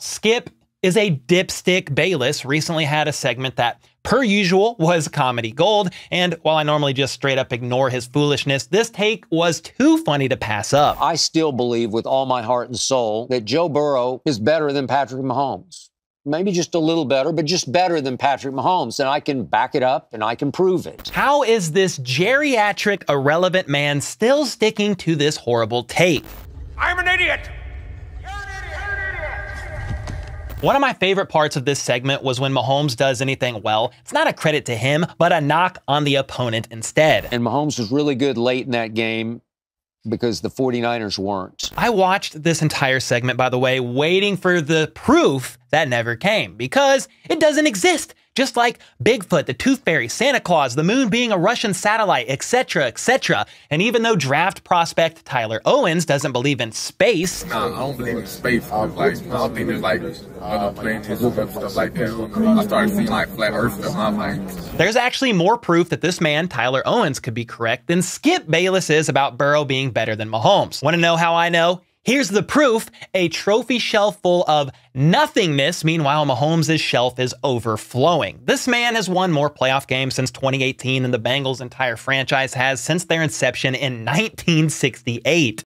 Skip is a dipstick Bayless recently had a segment that, per usual, was comedy gold. And while I normally just straight up ignore his foolishness, this take was too funny to pass up. I still believe with all my heart and soul that Joe Burrow is better than Patrick Mahomes. Maybe just a little better, but just better than Patrick Mahomes. And I can back it up and I can prove it. How is this geriatric, irrelevant man still sticking to this horrible take? I'm an idiot. One of my favorite parts of this segment was when Mahomes does anything well. It's not a credit to him, but a knock on the opponent instead. And Mahomes was really good late in that game because the 49ers weren't. I watched this entire segment, by the way, waiting for the proof that never came because it doesn't exist. Just like Bigfoot, the Tooth Fairy, Santa Claus, the moon being a Russian satellite, etc., etc. And even though draft prospect Tyler Owens doesn't believe in space, nah, I don't believe in space. Like, I don't think there's like other planets and stuff like that. I started seeing like flat Earth stuff. I'm like, there's actually more proof that this man, Tyler Owens, could be correct than Skip Bayless is about Burrow being better than Mahomes. Want to know how I know? Here's the proof a trophy shelf full of nothingness. Meanwhile, Mahomes' shelf is overflowing. This man has won more playoff games since 2018 than the Bengals' entire franchise has since their inception in 1968.